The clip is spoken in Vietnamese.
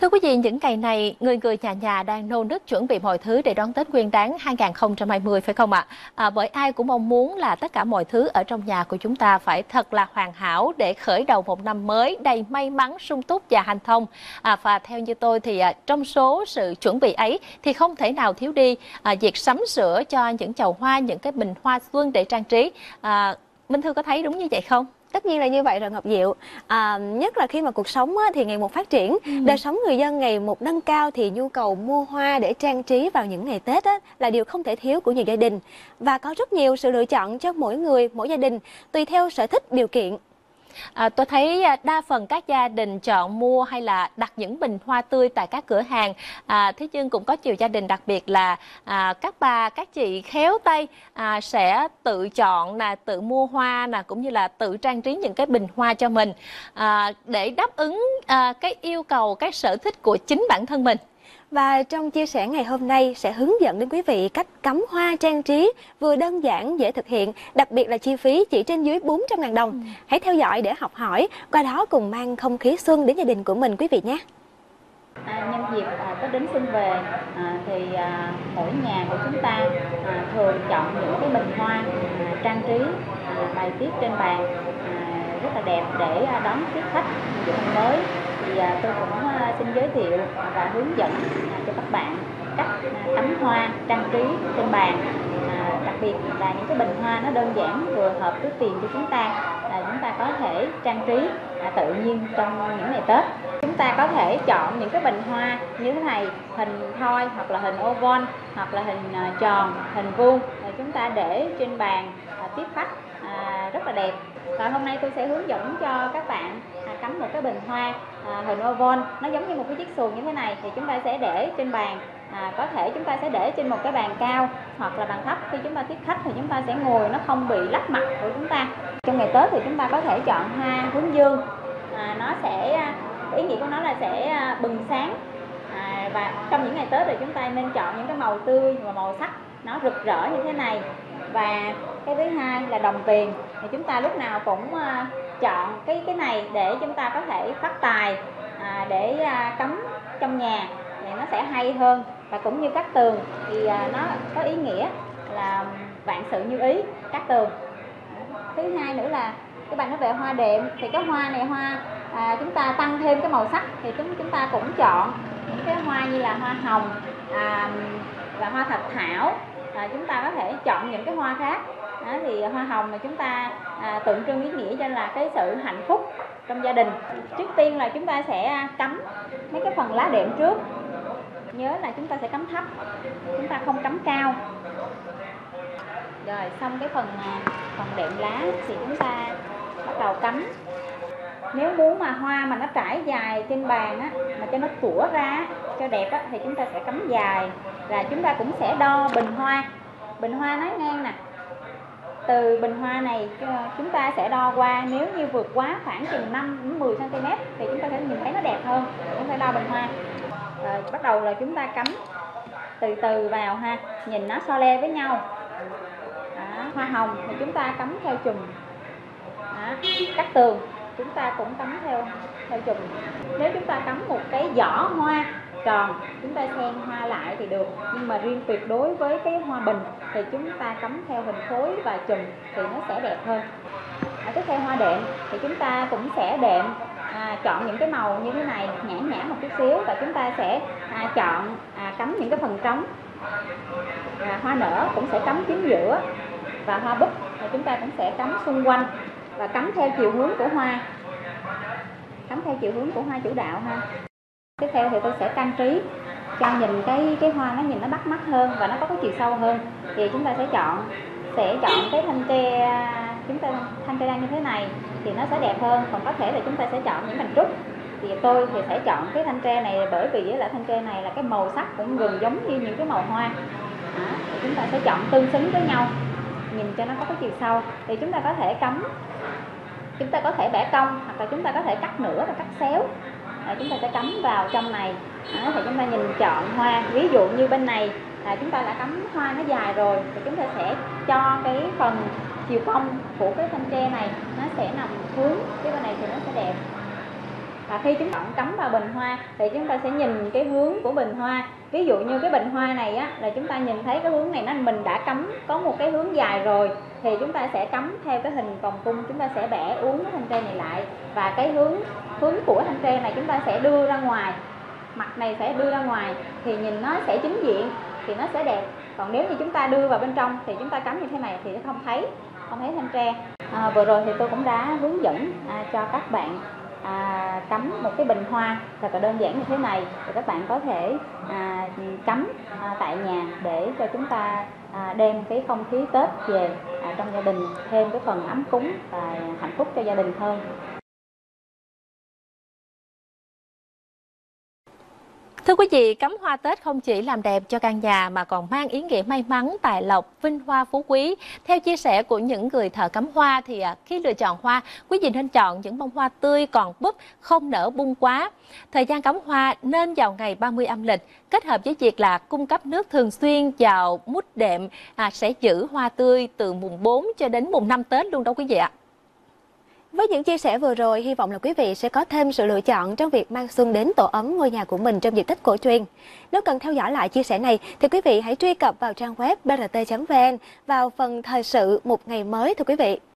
Thưa quý vị, những ngày này, người người nhà nhà đang nô nức chuẩn bị mọi thứ để đón Tết Nguyên đán 2020 phải không ạ? À, bởi ai cũng mong muốn là tất cả mọi thứ ở trong nhà của chúng ta phải thật là hoàn hảo để khởi đầu một năm mới đầy may mắn, sung túc và hanh thông. À, và theo như tôi thì à, trong số sự chuẩn bị ấy thì không thể nào thiếu đi à, việc sắm sửa cho những chậu hoa, những cái bình hoa xuân để trang trí. À, Minh Thư có thấy đúng như vậy không? Tất nhiên là như vậy rồi ngọc diệu. À, nhất là khi mà cuộc sống á, thì ngày một phát triển ừ. đời sống người dân ngày một nâng cao thì nhu cầu mua hoa để trang trí vào những ngày tết á, là điều không thể thiếu của nhiều gia đình. Và có rất nhiều sự lựa chọn cho mỗi người mỗi gia đình tùy theo sở thích điều kiện À, tôi thấy à, đa phần các gia đình chọn mua hay là đặt những bình hoa tươi tại các cửa hàng. À, thế nhưng cũng có nhiều gia đình đặc biệt là à, các bà, các chị khéo tay à, sẽ tự chọn là tự mua hoa là cũng như là tự trang trí những cái bình hoa cho mình à, để đáp ứng à, cái yêu cầu, cái sở thích của chính bản thân mình. Và trong chia sẻ ngày hôm nay sẽ hướng dẫn đến quý vị cách cắm hoa trang trí vừa đơn giản dễ thực hiện, đặc biệt là chi phí chỉ trên dưới 400.000 đồng. Ừ. Hãy theo dõi để học hỏi, qua đó cùng mang không khí xuân đến gia đình của mình quý vị nhé. À, nhân dịp à, Tết đến xuân về à, thì à, mỗi nhà của chúng ta à, thường chọn những cái bình hoa à, trang trí à, bài tiết trên bàn à, rất là đẹp để à, đón tiếp khách dịp mới thì à, tôi cũng à, xin giới thiệu và hướng dẫn à, cho các bạn cách cắm hoa trang trí trên bàn. Đặc biệt là những cái bình hoa nó đơn giản vừa hợp túi tiền cho chúng ta là chúng ta có thể trang trí tự nhiên trong những ngày Tết. Chúng ta có thể chọn những cái bình hoa như thế này, hình thoi hoặc là hình oval hoặc là hình tròn, hình vuông chúng ta để trên bàn tiếp khách. À, rất là đẹp. Và hôm nay tôi sẽ hướng dẫn cho các bạn à, cắm một cái bình hoa à, hình oval. Nó giống như một cái chiếc xuồng như thế này thì chúng ta sẽ để trên bàn. À, có thể chúng ta sẽ để trên một cái bàn cao hoặc là bàn thấp. Khi chúng ta tiếp khách thì chúng ta sẽ ngồi nó không bị lắc mặt của chúng ta. Trong ngày tết thì chúng ta có thể chọn hoa hướng dương. À, nó sẽ à, ý nghĩa của nó là sẽ bừng sáng. À, và trong những ngày tết thì chúng ta nên chọn những cái màu tươi và màu sắc nó rực rỡ như thế này. Và cái thứ hai là đồng tiền. Thì chúng ta lúc nào cũng uh, chọn cái cái này để chúng ta có thể phát tài à, để uh, cắm trong nhà thì nó sẽ hay hơn. Và cũng như cắt tường thì uh, nó có ý nghĩa là vạn sự như ý cắt tường. Thứ hai nữa là các bạn nói về hoa đệm. Thì cái hoa này hoa à, chúng ta tăng thêm cái màu sắc thì chúng chúng ta cũng chọn những cái hoa như là hoa hồng à, và hoa thạch thảo. À, chúng ta có thể chọn những cái hoa khác đó, thì hoa hồng mà chúng ta à, tượng trưng ý nghĩa cho là cái sự hạnh phúc trong gia đình. Trước tiên là chúng ta sẽ cắm mấy cái phần lá đệm trước. Nhớ là chúng ta sẽ cắm thấp chúng ta không cắm cao. Rồi xong cái phần à, phần đệm lá thì chúng ta bắt đầu cắm. Nếu muốn mà hoa mà nó trải dài trên bàn á mà cho nó tủa ra cho đẹp á thì chúng ta sẽ cắm dài. Là chúng ta cũng sẽ đo bình hoa. Bình hoa nói ngang nè từ bình hoa này ờ, chúng ta sẽ đo qua nếu như vượt quá khoảng chừng 5 đến 10 cm thì chúng ta sẽ nhìn thấy nó đẹp hơn chúng ta đo bình hoa. Rồi bắt đầu là chúng ta cắm từ từ vào ha nhìn nó so le với nhau. Đó, hoa hồng thì chúng ta cắm theo chùm. Đó, cắt tường chúng ta cũng cắm theo theo chùm. Nếu chúng ta cắm một cái giỏ hoa tròn chúng ta xen hoa lại thì được nhưng mà riêng tuyệt đối với cái hoa bình thì chúng ta cắm theo hình khối và chùm thì nó sẽ đẹp hơn. À, tiếp theo hoa đệm thì chúng ta cũng sẽ đệm à, chọn những cái màu như thế này nhã nhã một chút xíu và chúng ta sẽ à, chọn à, cắm những cái phần trống. À, hoa nở cũng sẽ cắm chính giữa và hoa búp thì chúng ta cũng sẽ cắm xung quanh và cắm theo chiều hướng của hoa. Cắm theo chiều hướng của hoa chủ đạo ha tiếp theo thì tôi sẽ trang trí cho nhìn cái cái hoa nó nhìn nó bắt mắt hơn và nó có cái chiều sâu hơn. Thì chúng ta sẽ chọn sẽ chọn cái thanh tre chúng ta thanh tre đan như thế này thì nó sẽ đẹp hơn. Còn có thể là chúng ta sẽ chọn những cành trúc. Thì tôi thì sẽ chọn cái thanh tre này bởi vì là thanh tre này là cái màu sắc cũng gần giống như những cái màu hoa. Đó, chúng ta sẽ chọn tương xứng với nhau nhìn cho nó có cái chiều sâu. Thì chúng ta có thể cắm chúng ta có thể bẻ cong hoặc là chúng ta có thể cắt nửa và cắt xéo à, chúng ta sẽ cắm vào trong này. À, thì chúng ta nhìn chọn hoa. Ví dụ như bên này à, chúng ta đã cắm hoa nó dài rồi thì chúng ta sẽ cho cái phần chiều cong của cái thanh tre này nó sẽ nằm hướng cái bên này thì nó sẽ đẹp và khi chúng ta cắm vào bình hoa thì chúng ta sẽ nhìn cái hướng của bình hoa. Ví dụ như cái bình hoa này á là chúng ta nhìn thấy cái hướng này nó mình đã cắm có một cái hướng dài rồi thì chúng ta sẽ cắm theo cái hình vòng cung chúng ta sẽ bẻ uốn cái thanh tre này lại. Và cái hướng hướng của thanh tre này chúng ta sẽ đưa ra ngoài. Mặt này sẽ đưa ra ngoài thì nhìn nó sẽ chính diện thì nó sẽ đẹp. Còn nếu như chúng ta đưa vào bên trong thì chúng ta cắm như thế này thì không thấy không thấy thanh tre. À, vừa rồi thì tôi cũng đã hướng dẫn à, cho các bạn à, cắm một cái bình hoa thật là đơn giản như thế này. Thì các bạn có thể à, cắm à, tại nhà để cho chúng ta à, đem cái không khí Tết về à, trong gia đình thêm cái phần ấm cúng và hạnh phúc cho gia đình hơn. Thưa quý vị, cắm hoa Tết không chỉ làm đẹp cho căn nhà mà còn mang ý nghĩa may mắn, tài lộc, vinh hoa phú quý. Theo chia sẻ của những người thợ cắm hoa thì à, khi lựa chọn hoa, quý vị nên chọn những bông hoa tươi còn búp, không nở bung quá. Thời gian cắm hoa nên vào ngày 30 âm lịch, kết hợp với việc là cung cấp nước thường xuyên vào mút đệm à, sẽ giữ hoa tươi từ mùng 4 cho đến mùng 5 Tết luôn đó quý vị ạ. Với những chia sẻ vừa rồi, hy vọng là quý vị sẽ có thêm sự lựa chọn trong việc mang xuân đến tổ ấm ngôi nhà của mình trong dịp Tết cổ truyền. Nếu cần theo dõi lại chia sẻ này, thì quý vị hãy truy cập vào trang web brt.vn vào phần thời sự một ngày mới thưa quý vị.